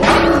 you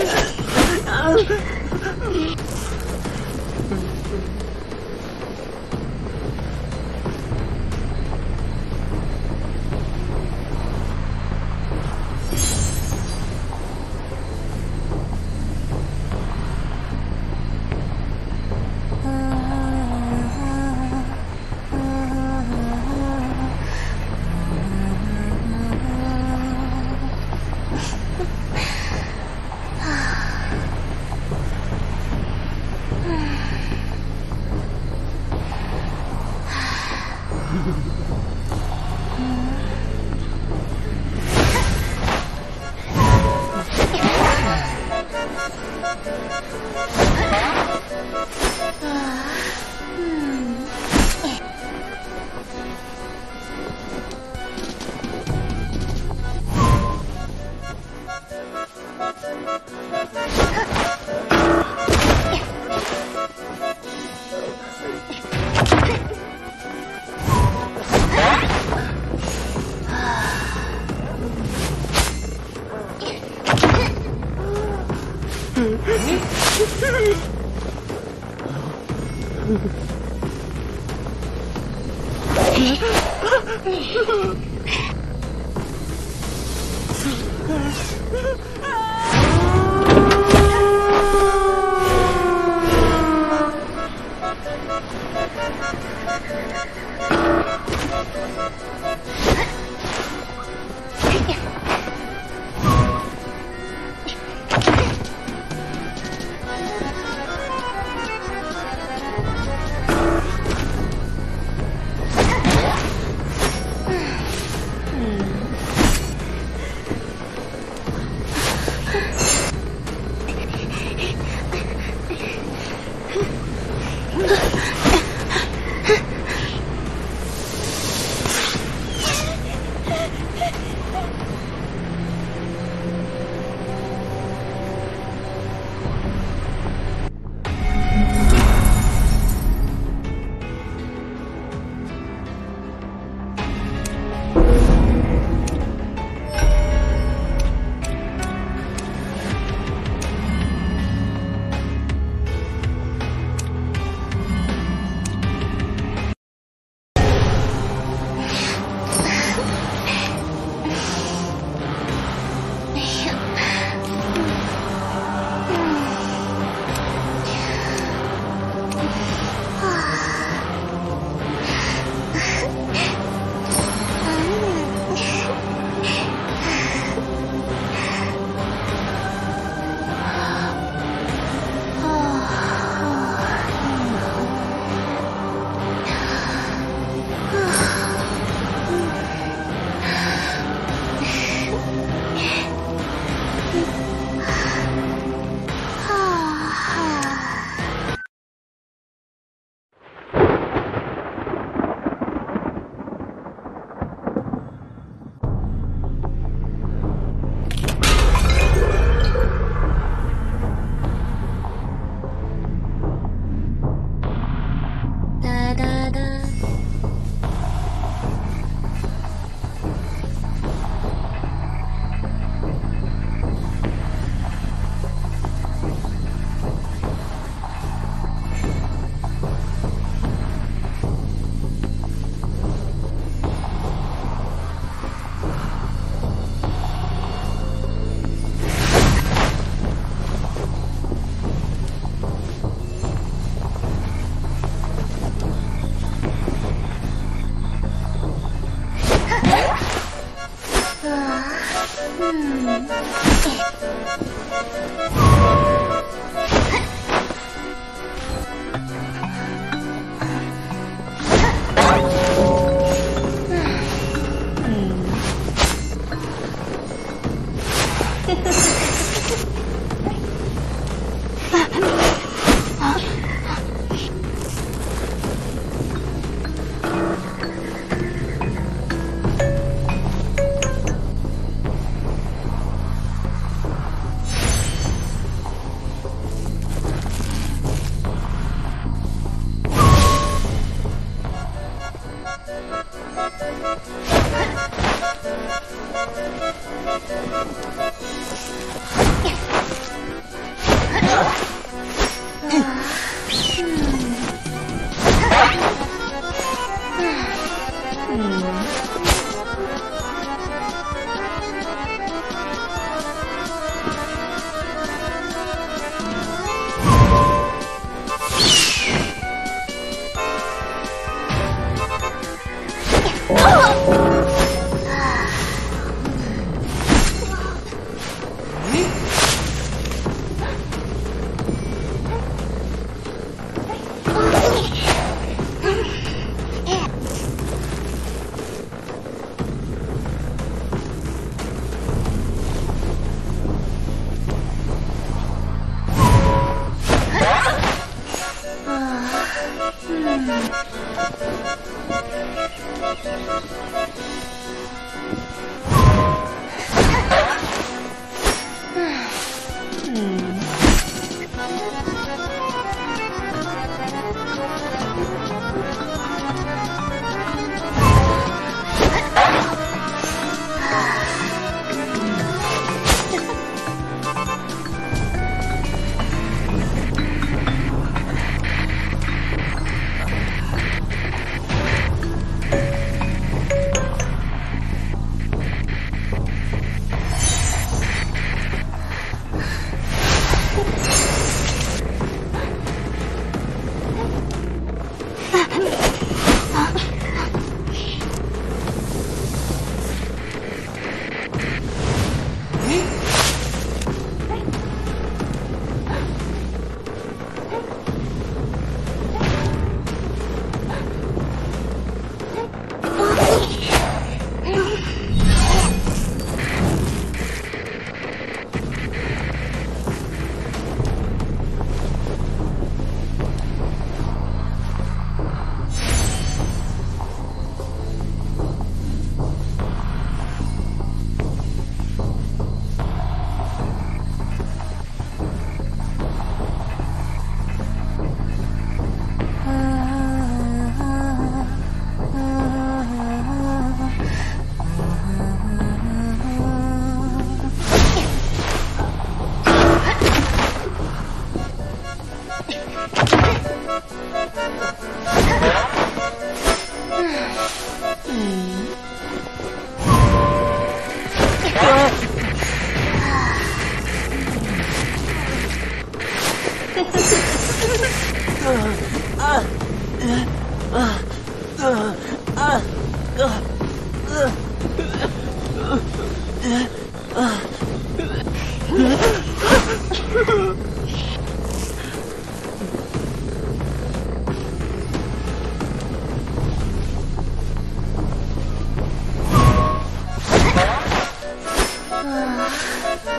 Oh, my God. Ah!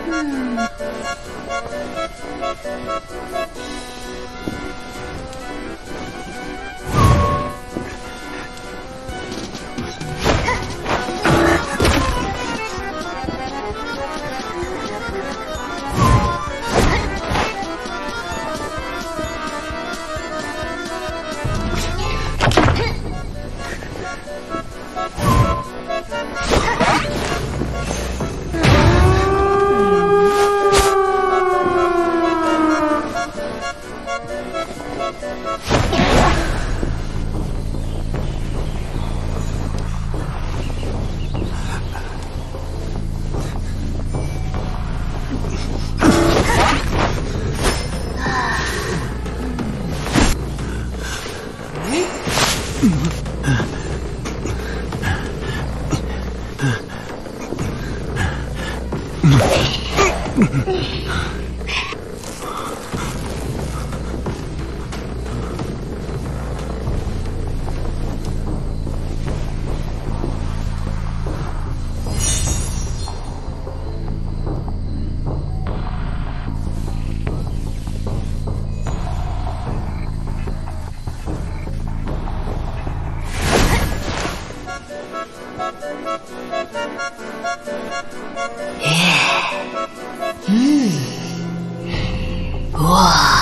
うん Mm-hmm. 耶嗯。哇。